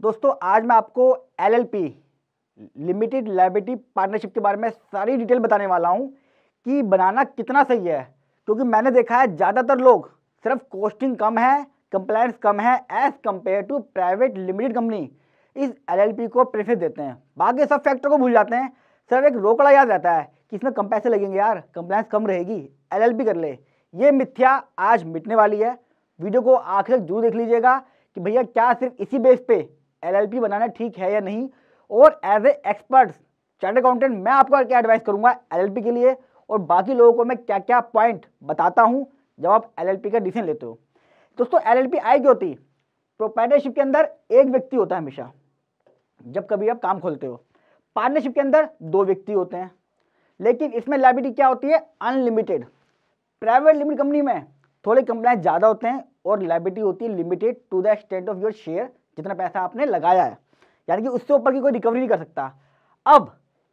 दोस्तों, आज मैं आपको LLP लिमिटेड लाइबिलिटी पार्टनरशिप के बारे में सारी डिटेल बताने वाला हूँ कि बनाना कितना सही है। क्योंकि मैंने देखा है, ज़्यादातर लोग सिर्फ़ कॉस्टिंग कम है कंप्लायंस कम है as compare to private limited company इस LLP को प्रेफर देते हैं। बाकी सब फैक्टर को भूल जाते हैं। सिर्फ़ एक रोकड़ा याद रहता है कि इसमें कम पैसे लगेंगे यार कंप्लायंस कम रहेगी LLP कर ले। ये मिथ्या आज मिटने वाली है। वीडियो को आखिर ज़रूर देख लीजिएगा कि भैया क्या सिर्फ़ इसी बेस पे एलएलपी बनाना ठीक है या नहीं? और as a expert chart accountant मैं आपको क्या एडवाइस करूँगा एलएलपी के लिए? और बाकी लोगों को मैं क्या क्या पॉइंट बताता हूँ जब आप एलएलपी का डिसीज़न लेते हो? दोस्तों, एलएलपी आई क्यों होती? है प्रोपाइटरशिप के अंदर एक व्यक्ति होता है हमेशा, जब कभी आप काम खोलते हो। पार्टनरशिप के अंदर दो व्यक्ति होते हैं, लेकिन इसमें लाइबिलिटी क्या होती है? अनलिमिटेड प्राइवेट लिमिटेड कंपनी में थोड़े कंप्लाइंस ज़्यादा होते हैं और लाइबिलिटी होती है limited to the extent of your share जितना पैसा आपने लगाया है, यानी कि उससे ऊपर की कोई रिकवरी नहीं कर सकता। अब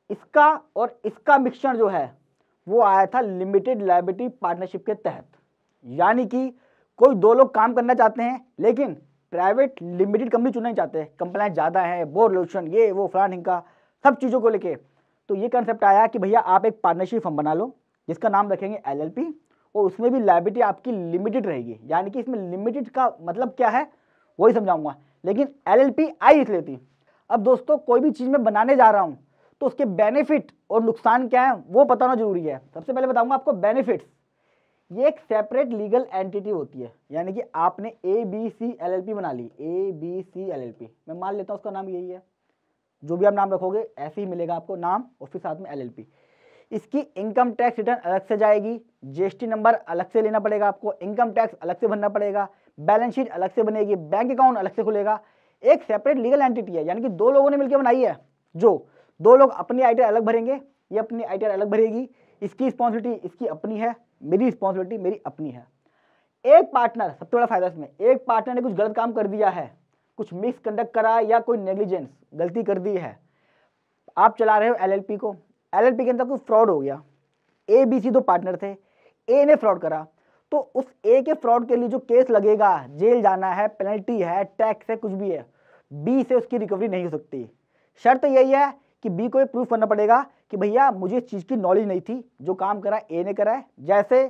इसका और इसका मिक्सचर जो है, वो आया था लिमिटेड लाइबिलिटी पार्टनरशिप के तहत। यानी कि कोई दो लोग काम करना चाहते हैं, लेकिन प्राइवेट लिमिटेड कंपनी चुनना चाहते। कंप्लाइंस ज़्यादा है बोर लोशन ये, वो, फलान इनका सब चीज़ों को लेके। तो ये कंसेप्ट आया कि भैया आप एक पार्टनरशिप फर्म बना लो, जिसका नाम रखेंगे एलएलपी और उसमें भी लाइबिलिटी आपकी लिमिटेड रहेगी। यानी कि इसमें लिमिटेड का मतलब क्या है, वही समझाऊँगा। लेकिन एल एल पी आई इसलिए थी अब दोस्तों, कोई भी चीज़ मैं बनाने जा रहा हूँ तो उसके बेनिफिट और नुकसान क्या है, वो बताना ज़रूरी है। सबसे पहले बताऊँगा आपको बेनिफिट्स ये एक सेपरेट लीगल एंटिटी होती है, यानी कि आपने A B C L L P बना ली। A B C L L P मैं मान लेता हूँ उसका नाम यही है। जो भी आप नाम रखोगे, ऐसे ही मिलेगा आपको नाम और फिर साथ में एल एल पी इसकी इनकम टैक्स रिटर्न अलग से जाएगी। जीएसटी नंबर अलग से लेना पड़ेगा आपको। इनकम टैक्स अलग से भरना पड़ेगा। बैलेंस शीट अलग से बनेगी, बैंक अकाउंट अलग से खुलेगा। एक सेपरेट लीगल एंटिटी है, यानी कि दो लोगों ने मिलकर बनाई है, जो दो लोग अपनी आई अलग भरेंगे, ये अपनी आई अलग भरेगी। इसकी रिस्पॉन्सिबिलिटी इसकी अपनी है, मेरी रिस्पॉन्सिबिलिटी मेरी अपनी है। एक पार्टनर सबसे बड़ा फ़ायदा इसमें, एक पार्टनर ने कुछ गलत काम कर दिया है, कुछ मिस कंडक्ट करा या कोई नेग्लिजेंस गलती कर दी है। आप चला रहे हो एलएलपी को। एलएलपी के अंदर कोई फ्रॉड हो गया। ए बी सी दो पार्टनर थे। ए ने फ्रॉड करा। तो उस ए के फ्रॉड के लिए जो केस लगेगा, जेल जाना है पेनल्टी है टैक्स है, कुछ भी है बी से उसकी रिकवरी नहीं हो सकती। शर्त यही है कि बी को प्रूफ करना पड़ेगा कि भैया मुझे इस चीज़ की नॉलेज नहीं थी, जो काम करा ए ने करा है। जैसे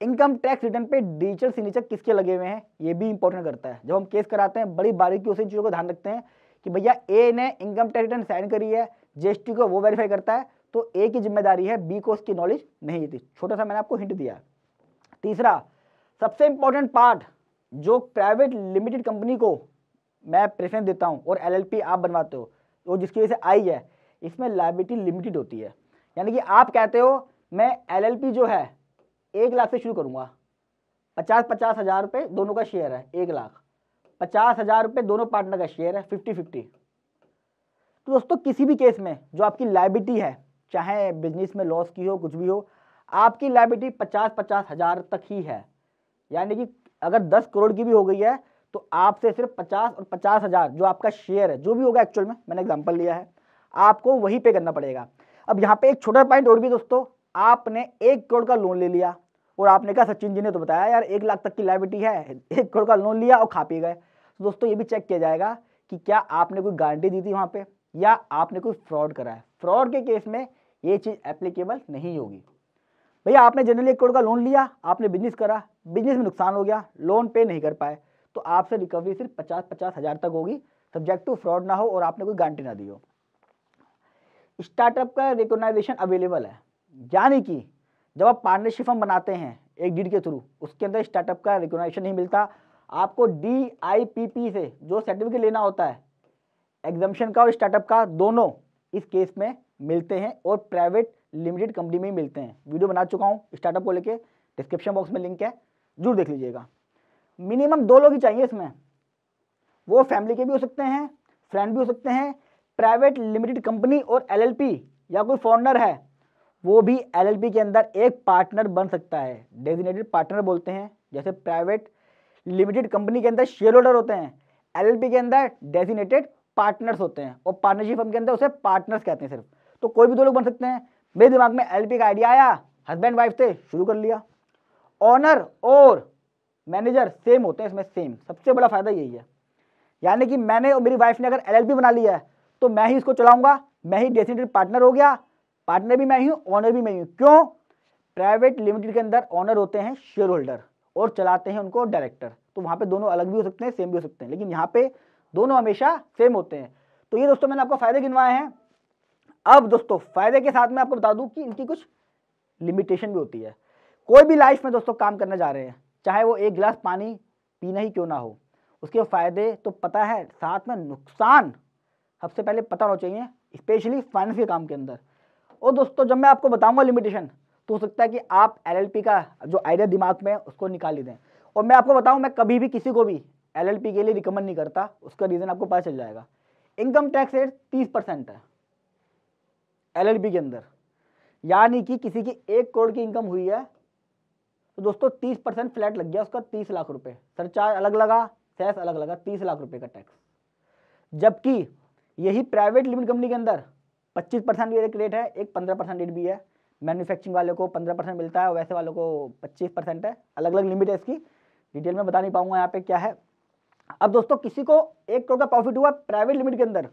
इनकम टैक्स रिटर्न पे डिजिटल सिग्नेचर किसके लगे हुए हैं, ये भी इंपॉर्टेंट करता है। जब हम केस कराते हैं, बड़ी बारीकी उसी चीज़ों को ध्यान रखते हैं कि भैया ए ने इनकम टैक्स रिटर्न साइन करी है जीएसटी को वो वेरीफाई करता है तो ए की ज़िम्मेदारी है बी को उसकी नॉलेज नहीं थी छोटा सा मैंने आपको हिंट दिया। तीसरा, सबसे इंपॉर्टेंट पार्ट जो प्राइवेट लिमिटेड कंपनी को मैं प्रेफरेंस देता हूँ और एलएलपी आप बनवाते हो तो जिसकी वजह से आई है, इसमें लाइबिलिटी लिमिटेड होती है। यानी कि आप कहते हो, मैं एलएलपी जो है, एक लाख से शुरू करूँगा। पचास पचास हज़ार रुपये दोनों का शेयर है, एक लाख। पचास हज़ार रुपये दोनों पार्टनर का शेयर है फिफ्टी फिफ्टी तो दोस्तों, किसी भी केस में जो आपकी लाइबिलिटी है, चाहे बिज़नेस में लॉस की हो, कुछ भी हो आपकी लाइबिलिटी पचास पचास हज़ार तक ही है। यानी कि अगर दस करोड़ की भी हो गई है तो आपसे सिर्फ़ पचास और पचास हज़ार जो आपका शेयर है, जो भी होगा एक्चुअल में, मैंने एग्ज़ाम्पल लिया है, आपको वही पे करना पड़ेगा। अब यहाँ पे एक छोटा पॉइंट और भी दोस्तों, आपने एक करोड़ का लोन ले लिया और आपने कहा, सचिन जी ने तो बताया यार, एक लाख तक की लाइबिलिटी है, एक करोड़ का लोन लिया और खा पी गए। तो दोस्तों, ये भी चेक किया जाएगा कि क्या आपने कोई गारंटी दी थी वहाँ पे या आपने कोई फ्रॉड करा है। फ्रॉड के केस में ये चीज़ एप्लीकेबल नहीं होगी। भैया, आपने जनरली एक करोड़ का लोन लिया, आपने बिज़नेस करा बिज़नेस में नुकसान हो गया लोन पे नहीं कर पाए तो आपसे रिकवरी सिर्फ़ पचास पचास हज़ार तक होगी। सब्जेक्ट टू फ्रॉड ना हो और आपने कोई गारंटी ना दी हो। स्टार्टअप का रिकोगनाइजेशन अवेलेबल है। यानी कि जब आप पार्टनरशिप फर्म बनाते हैं एक डीड के थ्रू उसके अंदर स्टार्टअप का रिकोगनाइजेशन नहीं मिलता। आपको डी आई पी पी से जो सर्टिफिकेट लेना होता है एग्जामेशन का और स्टार्टअप का दोनों इस केस में मिलते हैं और प्राइवेट लिमिटेड कंपनी में ही मिलते हैं। वीडियो बना चुका हूँ स्टार्टअप को लेके डिस्क्रिप्शन बॉक्स में लिंक है, ज़रूर देख लीजिएगा। मिनिमम दो लोग ही चाहिए इसमें। वो फैमिली के भी हो सकते हैं फ्रेंड भी हो सकते हैं प्राइवेट लिमिटेड कंपनी और एलएलपी या कोई फॉरनर है, वो भी एलएलपी के अंदर एक पार्टनर बन सकता है। डेजिनेटेड पार्टनर बोलते हैं, जैसे प्राइवेट लिमिटेड कंपनी के अंदर शेयर होल्डर होते हैं एलएलपी के अंदर डेजिनेटेड पार्टनर्स होते हैं, और पार्टनरशिप के अंदर उसे पार्टनर्स कहते हैं सिर्फ़। तो कोई भी दो लोग बन सकते हैं मेरे दिमाग में एल का आइडिया आया हस्बैंड वाइफ से शुरू कर लिया। ऑनर और मैनेजर सेम होते हैं, इसमें सेम सबसे बड़ा फ़ायदा यही है। यानी कि मैंने और मेरी वाइफ ने अगर एलएलपी बना लिया है तो मैं ही इसको चलाऊँगा, मैं ही डेसिग्नेटेड पार्टनर हो गया। पार्टनर भी मैं ही हूँ ऑनर भी मैं ही हूँ। क्यों? प्राइवेट लिमिटेड के अंदर ऑनर होते हैं शेयर होल्डर और चलाते हैं उनको डायरेक्टर तो वहाँ पे दोनों अलग भी हो सकते हैं सेम भी हो सकते हैं। लेकिन यहाँ पे दोनों हमेशा सेम होते हैं। तो ये दोस्तों मैंने आपको फ़ायदे गिनवाए हैं। अब दोस्तों, फ़ायदे के साथ में आपको बता दूँ कि इनकी कुछ लिमिटेशन भी होती है। कोई भी लाइफ में दोस्तों काम करने जा रहे हैं, चाहे वो एक गिलास पानी पीना ही क्यों ना हो, उसके फ़ायदे तो पता है, साथ में नुकसान सबसे पहले पता होना चाहिए स्पेशली फाइनेंस के काम के अंदर। और दोस्तों, जब मैं आपको बताऊँगा लिमिटेशन तो हो सकता है कि आप एलएलपी का जो आइडिया दिमाग में उसको निकाल ही दें। और मैं आपको बताऊँ, मैं कभी भी किसी को भी एलएलपी के लिए रिकमेंड नहीं करता, उसका रीज़न आपको पता चल जाएगा। इनकम टैक्स रेट तीस परसेंट है। एलएलपी के अंदर। यानी कि किसी की एक करोड़ की इनकम हुई है तो दोस्तों तीस परसेंट फ्लैट लग गया उसका तीस लाख रुपए। सरचार्ज अलग लगा, सेस अलग लगा, तीस लाख रुपए का टैक्स जबकि यही प्राइवेट लिमिटेड कंपनी के अंदर पच्चीस परसेंट एक रेट है, एक पंद्रह परसेंट रेट भी है। मैन्युफैक्चरिंग वाले को पंद्रह परसेंट मिलता है वैसे वालों को पच्चीस परसेंट है। अलग अलग लिमिट है इसकी। डिटेल में बता नहीं पाऊँगा यहाँ पे क्या है। अब दोस्तों किसी को एक करोड़ का प्रॉफिट हुआ प्राइवेट लिमिट के अंदर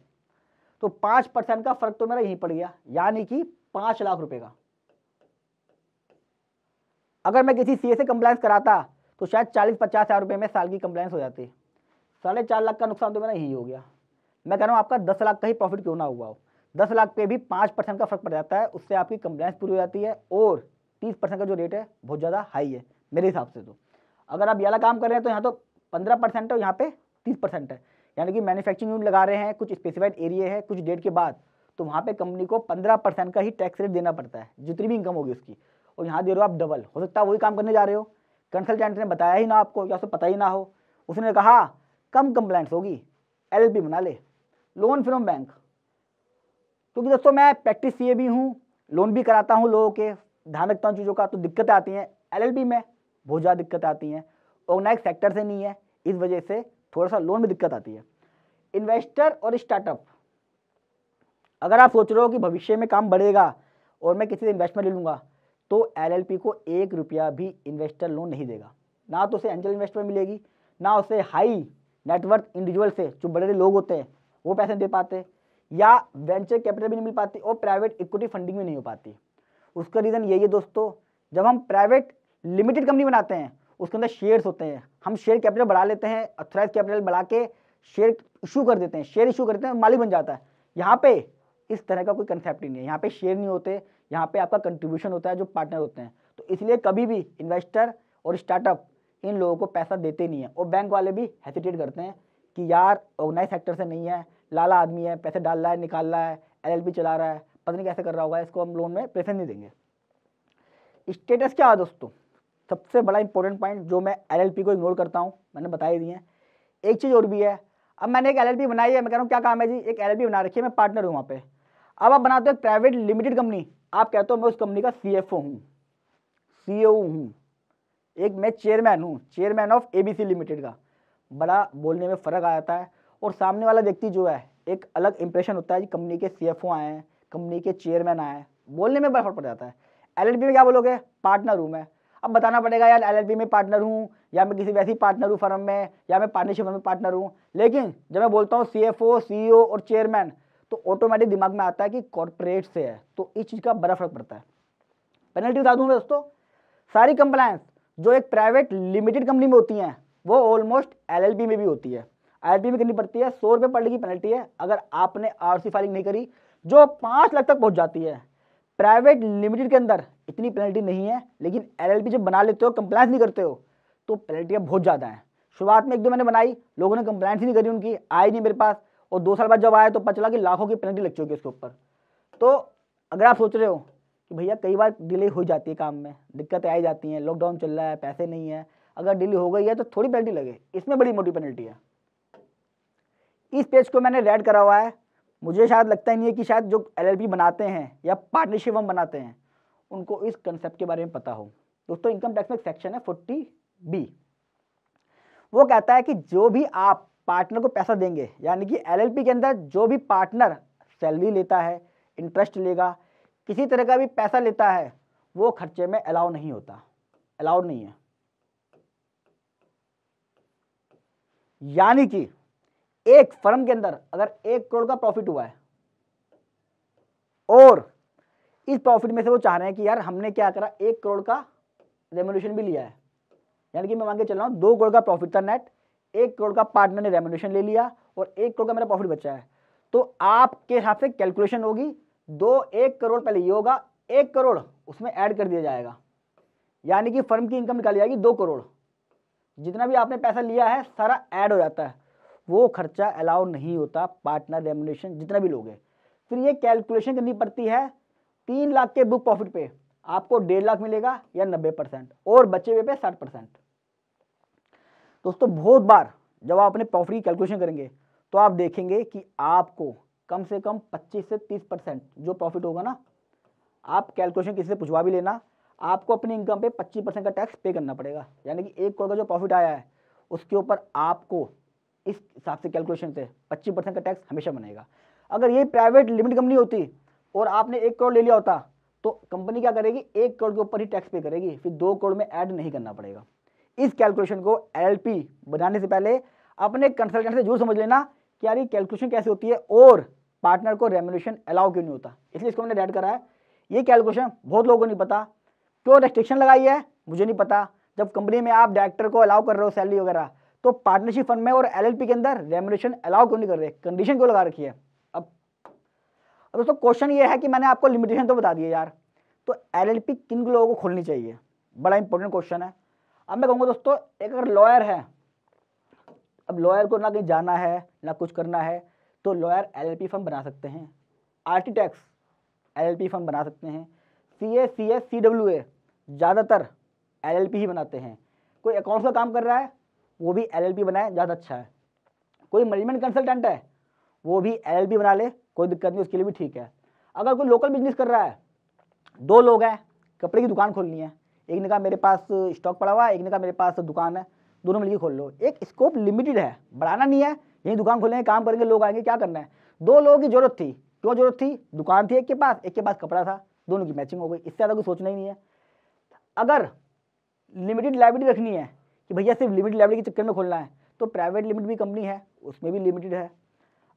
तो पाँच परसेंट का फ़र्क तो मेरा यहीं पड़ गया, यानी कि पाँच लाख रुपए का। अगर मैं किसी सी से कंप्लायंस कराता तो शायद चालीस पचास हज़ार रुपये में साल की कंप्लायंस हो जाती। साढ़े चार लाख का नुकसान तो मेरा यही हो गया। मैं कह रहा हूँ, आपका दस लाख का ही प्रॉफिट क्यों ना हुआ हो? दस लाख पे भी पाँच परसेंट का फ़र्क पड़ जाता है, उससे आपकी कंप्लायंस पूरी हो जाती है, और तीस परसेंट का जो रेट है, बहुत ज़्यादा हाई है, मेरे हिसाब से तो। अगर आप ये काम कर रहे हैं तो यहाँ तो पंद्रह परसेंट है यहाँ पे तीस परसेंट है। यानी कि मैन्युफैक्चरिंग यूनिट लगा रहे हैं, कुछ स्पेसिफाइड एरिया है, कुछ डेट के बाद तो वहाँ पे कंपनी को पंद्रह परसेंट का ही टैक्स रेट देना पड़ता है, जितनी भी इनकम होगी उसकी। और यहाँ दे रहे हो आप डबल हो सकता है वही काम करने जा रहे हो। कंसल्टेंट ने बताया ही ना आपको, या उसको पता ही ना हो। उसने कहा, कम कंप्लेंट्स होगी एल बना ले। लोन फ्रॉम बैंक क्योंकि दोस्तों मैं प्रैक्टिस सी भी हूँ लोन भी कराता हूँ लोगों के, ध्यान रखता हूँ चीज़ों का तो दिक्कतें आती हैं। एल में बहुत ज़्यादा दिक्कत आती हैं। ऑर्गेनाइज सेक्टर से नहीं है, इस वजह से थोड़ा सा लोन में दिक्कत आती है। इन्वेस्टर और स्टार्टअप अगर आप सोच रहे हो कि भविष्य में काम बढ़ेगा और मैं किसी से इन्वेस्टमेंट ले लूँगा तो एलएलपी को एक रुपया भी इन्वेस्टर लोन नहीं देगा। ना तो उसे एंजल इन्वेस्टमेंट मिलेगी, ना उसे हाई नेटवर्थ इंडिविजुअल से जो बड़े बड़े लोग होते हैं, वो पैसे दे पाते, या वेंचर कैपिटल भी नहीं मिल पाती और प्राइवेट इक्विटी फंडिंग भी नहीं हो पाती। उसका रीज़न यही है दोस्तों, जब हम प्राइवेट लिमिटेड कंपनी बनाते हैं उसके अंदर शेयर्स होते हैं। हम शेयर कैपिटल बढ़ा लेते हैं अथोराइज कैपिटल बढ़ा के शेयर इशू कर देते हैं। शेयर इशू कर देते हैं मालिक बन जाता है। यहाँ पे इस तरह का कोई कंसेप्ट नहीं है। यहाँ पे शेयर नहीं होते, यहाँ पे आपका कंट्रीब्यूशन होता है जो पार्टनर होते हैं। तो इसलिए कभी भी इन्वेस्टर और स्टार्टअप इन लोगों को पैसा देते नहीं है। और बैंक वाले भी हेसिटेट करते हैं कि यार ऑर्गेनाइज सेक्टर से नहीं है, लाला आदमी है, पैसे डाल रहा है, निकाल रहा है एलएलपी चला रहा है, पता नहीं कैसे कर रहा होगा, इसको हम लोन में प्रेफरेंस नहीं देंगे। स्टेटस क्या है दोस्तों? सबसे बड़ा इंपॉर्टेंट पॉइंट जो मैं एलएलपी को इग्नोर करता हूँ, मैंने बता ही। दिए एक चीज़ और भी है, अब मैंने एक एलएलपी बनाई है, मैं कह रहा हूँ क्या काम है जी? एक एलएलपी बना रखी है, मैं पार्टनर हूँ वहाँ पे। अब आप बनाते हो एक प्राइवेट लिमिटेड कंपनी आप कहते हो मैं उस कंपनी का सी एफ़ ओ हूँ सी ओ हूँ, एक मैं चेयरमैन हूँ chairman of A B C limited का। बड़ा बोलने में फ़र्क आ जाता है, और सामने वाला व्यक्ति जो है, एक अलग इंप्रेशन होता है कि कंपनी के सी एफ़ आए हैं कंपनी के चेयरमैन आए हैं, बोलने में बड़ा फ़र्क पड़ जाता है। एलएलपी में क्या बोलोगे? पार्टनर हूँ मैं। अब बताना पड़ेगा, यार एल में पार्टनर हूँ, या मैं किसी वैसी पार्टनर हूँ फर्म में, या मैं पार्टनरशिप में पार्टनर हूँ। लेकिन जब मैं बोलता हूँ सी एफ़ ओ सी और चेयरमैन तो ऑटोमेटिक दिमाग में आता है कि कॉरपोरेट से है तो इस चीज़ का बड़ा फ़र्क पड़ता है। पेनल्टी बता दूँ दोस्तों, सारी कंप्लायंस जो एक प्राइवेट लिमिटेड कंपनी में होती हैं, वो ऑलमोस्ट एल में भी होती है। एल में करनी पड़ती है? सौ रुपये पड़ने की पेनल्टी है, अगर आपने आरसी फाइलिंग नहीं करी, जो पाँच लाख तक पहुँच जाती है प्राइवेट लिमिटेड के अंदर इतनी पेनल्टी नहीं है, लेकिन LLP जब बना लेते हो कंप्लायंस नहीं करते हो तो पेनल्टियाँ बहुत ज़्यादा हैं। शुरुआत में एक दो मैंने बनाई, लोगों ने कंप्लायंस ही नहीं करी, उनकी आई नहीं मेरे पास, और दो साल बाद जब आया तो पता चला कि लाखों की पेनल्टी लग चुकी है उसके ऊपर। तो अगर आप सोच रहे हो कि भैया कई बार डिले हो जाती है काम में, दिक्कतें आई जाती हैं लॉकडाउन चल रहा है, पैसे नहीं है, अगर डिले हो गई है तो थोड़ी पेनल्टी लगे, इसमें बड़ी मोटी पेनल्टी है। इस पेज को मैंने रेड करा हुआ है मुझे शायद लगता ही नहीं है कि शायद जो एलएलपी बनाते हैं या पार्टनरशिप हम बनाते हैं, उनको इस कंसेप्ट के बारे में पता हो। दोस्तों इनकम टैक्स में सेक्शन है फोर्टी बी वो कहता है कि जो भी आप पार्टनर को पैसा देंगे, यानी कि एलएलपी के अंदर जो भी पार्टनर सैलरी लेता है इंटरेस्ट लेगा, किसी तरह का भी पैसा लेता है, वो खर्चे में अलाउ नहीं होता। अलाउड नहीं है। यानी कि एक फर्म के अंदर अगर एक करोड़ का प्रॉफिट हुआ है, और इस प्रॉफिट में से वो चाह रहे हैं कि यार हमने क्या करा, एक करोड़ का रेमोल्यूशन भी लिया है। यानी कि मैं मान के चल रहा हूँ, दो करोड़ का प्रॉफिट था नेट एक करोड़ का पार्टनर ने रेमोल्यूशन ले लिया, और एक करोड़ का मेरा प्रॉफिट बचा है। तो आपके हिसाब से कैलकुलेशन होगी, दो, एक करोड़ पहले ये होगा, एक करोड़ उसमें ऐड कर दिया जाएगा। यानी कि फर्म की इनकम निकाली जाएगी दो करोड़। जितना भी आपने पैसा लिया है, सारा ऐड हो जाता है। वो खर्चा अलाउ नहीं होता पार्टनर रेमोनेशन जितना भी लोग हैं। फिर ये कैलकुलेशन करनी पड़ती है? तीन लाख के बुक प्रॉफिट पे। आपको डेढ़ लाख मिलेगा या नब्बे परसेंट, और बचे हुए पे साठ परसेंट। दोस्तों, बहुत बार जब आप अपने प्रॉफिट की कैलकुलेशन करेंगे तो आप देखेंगे कि आपको कम से कम 25 से 30 परसेंट जो प्रॉफिट होगा ना, आप कैलकुलेशन किसी से पूछवा भी लेना, आपको अपनी इनकम पे 25 परसेंट का टैक्स पे करना पड़ेगा। यानी कि एक करोड़ का जो प्रॉफिट आया है, उसके ऊपर आपको इस हिसाब से कैलकुलेशन से 25 परसेंट का टैक्स हमेशा बनेगा। अगर ये प्राइवेट लिमिटेड कंपनी होती और आपने एक करोड़ ले लिया होता तो कंपनी क्या करेगी? एक करोड़ के ऊपर ही टैक्स पे करेगी। फिर दो करोड़ में ऐड नहीं करना पड़ेगा। इस कैलकुलेशन को एल बनाने से पहले अपने कंसल्टेंट से ज़रूर समझ लेना कि यार ये कैलकुलेशन कैसे होती है और पार्टनर को रेमोनेशन अलाउ क्यों नहीं होता। इसलिए इसको मैंने ऐड करा है। ये कैलकुलेशन बहुत लोगों को नहीं पता। क्यों रेस्ट्रिक्शन लगाई है? मुझे नहीं पता। जब कंपनी में आप डायरेक्टर को अलाउ कर रहे हो सैलरी वगैरह तो पार्टनरशिप फंड में और एलएलपी के अंदर रेमोनेशन अलाउ क्यों नहीं कर रहे? कंडीशन क्यों लगा रखी है? अब दोस्तों क्वेश्चन ये है कि मैंने आपको लिमिटेशन तो बता दिया यार। तो एलएलपी किन लोगों को खोलनी चाहिए? बड़ा इंपॉर्टेंट क्वेश्चन है। अब मैं कहूँगा दोस्तों, एक अगर लॉयर है, अब लॉयर को ना कहीं जाना है, ना कुछ करना है तो लॉयर एलएलपी फर्म बना सकते हैं। आर्टिटेक्स एलएलपी फर्म बना सकते हैं। सी ए C S C W A ज़्यादातर एलएलपी ही बनाते हैं। कोई अकाउंट्स का काम कर रहा है वो भी एलएलपी बनाए, ज़्यादा अच्छा है। कोई मैनेजमेंट कंसल्टेंट है, वो भी एलएलपी बना ले, कोई दिक्कत नहीं, उसके लिए भी ठीक है। अगर कोई लोकल बिज़नेस कर रहा है, दो लोग हैं, कपड़े की दुकान खोलनी है। एक ने कहा, मेरे पास स्टॉक पड़ा हुआ है, एक ने कहा, मेरे पास दुकान है। दोनों मिलकर खोल लो। एक स्कोप लिमिटेड है, बढ़ाना नहीं है, यही दुकान खोलेंगे काम करेंगे, लोग आएँगे, क्या करना है? दो लोगों की ज़रूरत थी। क्यों ज़रूरत थी? दुकान थी एक के पास, एक के पास कपड़ा था। दोनों की मैचिंग हो गई, इससे ज़्यादा कुछ सोचना ही नहीं है। अगर लिमिटेड लाइबिलिटी रखनी है कि भैया सिर्फ़ लिमिटेड लाइबिलिटी के चक्कर में खोलना है। तो प्राइवेट लिमिट भी कंपनी है, उसमें भी लिमिटेड है।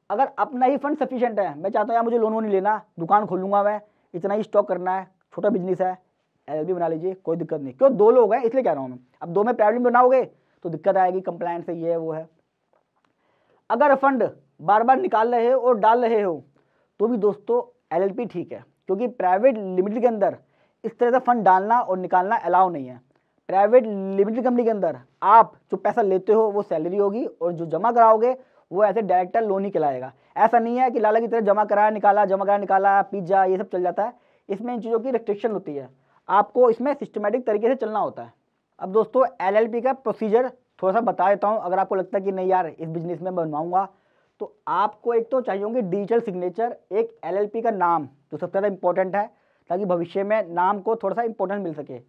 अगर अपना ही फंड सफिशियंट है, मैं चाहता हूँ यार मुझे लोन वो नहीं लेना, दुकान खोलूँगा मैं, इतना ही स्टॉक करना है, छोटा बिज़नेस है एल बना लीजिए, कोई दिक्कत नहीं। क्यों? दो लोग हैं, इसलिए कह रहा हूँ मैं। अब दो में प्राइवेट बनाओगे तो दिक्कत आएगी कंप्लाइंट से ये है, वो है। अगर फंड बार बार निकाल रहे हो और डाल रहे हो तो भी दोस्तों एलएलपी ठीक है, क्योंकि प्राइवेट लिमिटेड के अंदर इस तरह से फंड डालना और निकालना अलाउ नहीं है। प्राइवेट लिमिटेड कंपनी के अंदर आप जो पैसा लेते हो, वो सैलरी होगी और जो जमा कराओगे, वो ऐसे डायरेक्टर लोन ही कहलाएगा। ऐसा नहीं है कि लाला की तरह जमा कराया, निकाला, जमा कराया, निकाला, पिज्जा, ये सब चल जाता है। इसमें इन चीज़ों की रिस्ट्रिक्शन होती है। आपको इसमें सिस्टमेटिक तरीके से चलना होता है। अब दोस्तों एलएलपी का प्रोसीजर थोड़ा सा बता देता हूँ। अगर आपको लगता है कि नहीं यार, इस बिज़नेस में बनवाऊँगा तो आपको एक तो चाहिए होंगे डिजिटल सिग्नेचर एक एलएलपी का नाम, जो सबसे ज़्यादा इंपॉर्टेंट है, ताकि भविष्य में नाम को थोड़ा सा इंपॉर्टेंट मिल सके।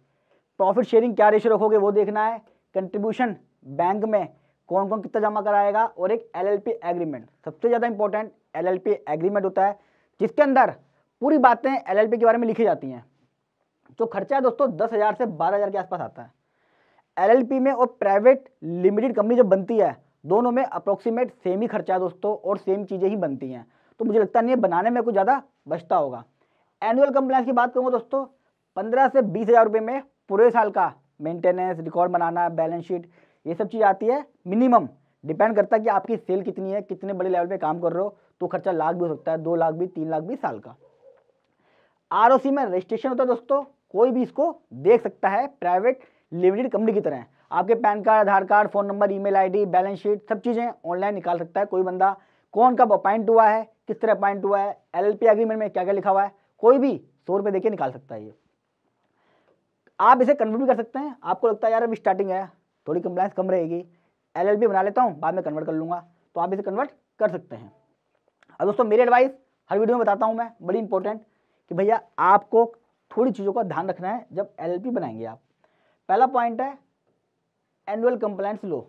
प्रॉफिट शेयरिंग क्या रेशो रखोगे वो देखना है। कंट्रीब्यूशन बैंक में कौन कौन कितना जमा कराएगा और एक एलएलपी एग्रीमेंट सबसे ज़्यादा इंपॉर्टेंट एलएलपी एग्रीमेंट होता है, जिसके अंदर पूरी बातें एलएलपी के बारे में लिखी जाती हैं। जो खर्चा है दोस्तों, दस हज़ार से बारह हज़ार के आसपास आता है। एलएलपी में और प्राइवेट लिमिटेड कंपनी जब बनती है, दोनों में अप्रोक्सीमेट सेम ही खर्चा है दोस्तों, और सेम चीज़ें ही बनती हैं। तो मुझे लगता नहीं है बनाने में कुछ ज़्यादा बचता होगा। एनुअल कंप्लाइंस की बात करूँगा दोस्तों, पंद्रह से बीस हज़ार रुपये में पूरे साल का मेंटेनेंस रिकॉर्ड बनाना बैलेंस शीट ये सब चीज़ आती है। मिनिमम डिपेंड करता है कि आपकी सेल कितनी है, कितने बड़े लेवल पे काम कर रहे हो तो खर्चा लाख भी हो सकता है, दो लाख भी, तीन लाख भी साल का। आरओसी में रजिस्ट्रेशन होता है दोस्तों, कोई भी इसको देख सकता है प्राइवेट लिमिटेड कंपनी की तरह। आपके PAN card Aadhaar card phone number email ID balance sheet सब चीज़ें ऑनलाइन निकाल सकता है कोई बंदा। कौन कब अपॉइंट हुआ है, किस तरह अपॉइंट हुआ है एलएलपी एग्रीमेंट में क्या क्या लिखा हुआ है, कोई भी सौ रुपये देके निकाल सकता है ये। आप इसे कन्वर्ट भी कर सकते हैं। आपको लगता है, यार, अभी स्टार्टिंग है, थोड़ी कंप्लाइंस कम रहेगी। एल बना लेता हूँ, बाद में कन्वर्ट कर लूँगा। तो आप इसे कन्वर्ट कर सकते हैं। और दोस्तों, मेरी एडवाइस हर वीडियो में बताता हूँ मैं, बड़ी इंपॉर्टेंट कि भैया, आपको थोड़ी चीज़ों का ध्यान रखना है जब एल बनाएँगे आप। पहला पॉइंट है एनुअल कंप्लाइंस लो।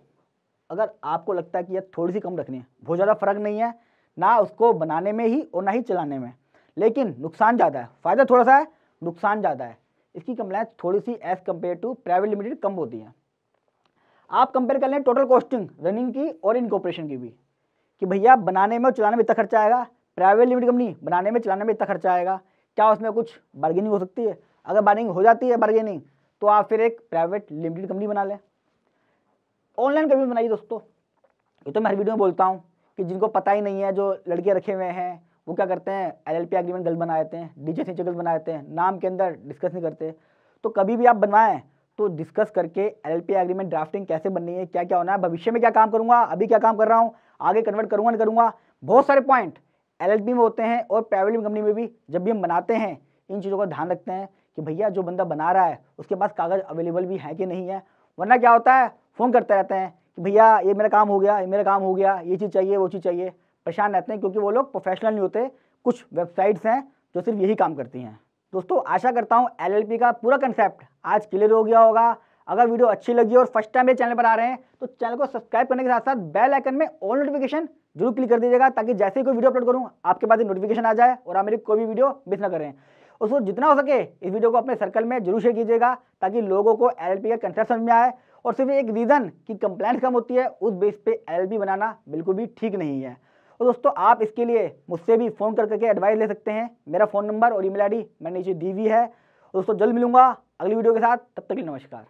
अगर आपको लगता है कि यह थोड़ी सी कम रखनी है, बहुत ज़्यादा फ़र्क नहीं है, ना उसको बनाने में ही और ना ही चलाने में। लेकिन नुकसान ज़्यादा है, फ़ायदा थोड़ा सा है, नुकसान ज़्यादा है। इसकी कंप्लाइंस थोड़ी सी as compare to private limited कम होती है। आप कंपेयर कर लें टोटल कॉस्टिंग रनिंग की और इनकॉपरेशन की भी, कि भैया बनाने में और चलाने में इतना खर्चा आएगा प्राइवेट लिमिटेड कंपनी बनाने में, चलाने में इतना खर्चा आएगा, क्या उसमें कुछ बार्गेनिंग हो सकती है? अगर बार्गेनिंग हो जाती है बार्गेनिंग तो आप फिर एक प्राइवेट लिमिटेड कंपनी बना लें। ऑनलाइन कंपनी बनाइए दोस्तों। ये तो मैं हर वीडियो में बोलता हूँ कि जिनको पता ही नहीं है, जो लड़के रखे हुए हैं वो क्या करते हैं? एल एल एग्रीमेंट गलत बना देते हैं डी जे गलत बना देते हैं, नाम के अंदर डिस्कस नहीं करते। तो कभी भी आप बनवाएँ तो डिस्कस करके L L P agreement drafting कैसे बननी है क्या क्या होना है, भविष्य में क्या काम करूँगा, अभी क्या काम कर रहा हूँ, आगे कन्वर्ट करूँगा, नहीं करूँगा, बहुत सारे पॉइंट एलएलपी में होते हैं और प्राइवेट कंपनी में भी जब भी हम बनाते हैं, इन चीज़ों का ध्यान रखते हैं कि भैया जो बंदा बना रहा है, उसके पास कागज़ अवेलेबल भी है कि नहीं है? वरना क्या होता है फ़ोन करते रहते हैं कि भैया ये मेरा काम हो गया, ये मेरा काम हो गया, ये चीज़ चाहिए, वो चीज़ चाहिए। परेशान रहते हैं क्योंकि वो लोग प्रोफेशनल नहीं होते, कुछ वेबसाइट्स हैं जो सिर्फ़ यही काम करती हैं। दोस्तों, आशा करता हूँ एलएलपी का पूरा कंसेप्ट आज क्लियर हो गया होगा। अगर वीडियो अच्छी लगी और फ़र्स्ट टाइम मेरे चैनल पर आ रहे हैं तो चैनल को सब्सक्राइब करने के साथ साथ बेल आइकन में ऑल नोटिफिकेशन ज़रूर क्लिक कर दीजिएगा, ताकि जैसे ही कोई वीडियो अपलोड करूँ, आपके पास नोटिफिकेशन आ जाए और आप मेरी कोई भी वीडियो मिस ना करें। उसको जितना हो सके इस वीडियो को अपने सर्कल में ज़रूर शेयर कीजिएगा, ताकि लोगों को एलएलपी का कंसेप्ट समझ में आए। और सिर्फ़ एक रीज़न कि कंप्लेंट कम होती है, उस बेस पे एल बनाना बिल्कुल भी ठीक नहीं है। और दोस्तों, आप इसके लिए मुझसे भी फ़ोन कर करके एडवाइस ले सकते हैं। मेरा फ़ोन नंबर और ईमेल आईडी मैंने नीचे दी हुई है। दोस्तों, जल्द मिलूँगा अगली वीडियो के साथ। तब तक के नमस्कार।